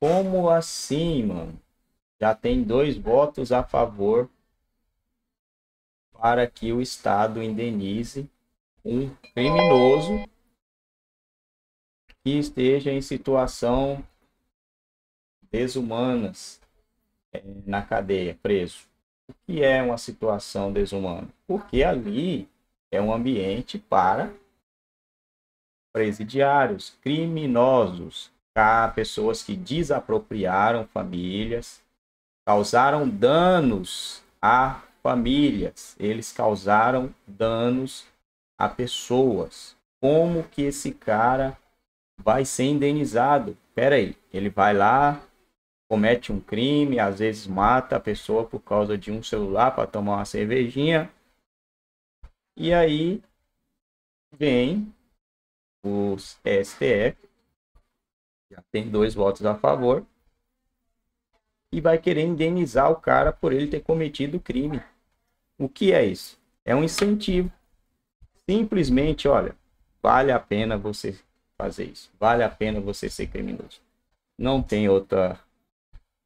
como assim, mano? Já tem dois votos a favor para que o Estado indenize um criminoso que esteja em situação desumanas é, na cadeia, preso. O que é uma situação desumana? Porque ali é um ambiente para presidiários, criminosos, pessoas que desapropriaram famílias, causaram danos a famílias, eles causaram danos a pessoas. Como que esse cara vai ser indenizado? Pera aí, ele vai lá, comete um crime, às vezes mata a pessoa por causa de um celular para tomar uma cervejinha. E aí vem os STF, já tem dois votos a favor, e vai querer indenizar o cara por ele ter cometido o crime. O que é isso? É um incentivo. Simplesmente, olha, vale a pena você fazer isso. Vale a pena você ser criminoso. Não tem outra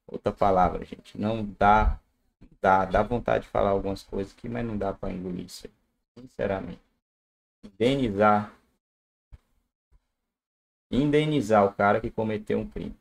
outra palavra, gente. Não dá dá, dá vontade de falar algumas coisas aqui, mas não dá para engolir isso aí. Sinceramente. Indenizar indenizar o cara que cometeu um crime.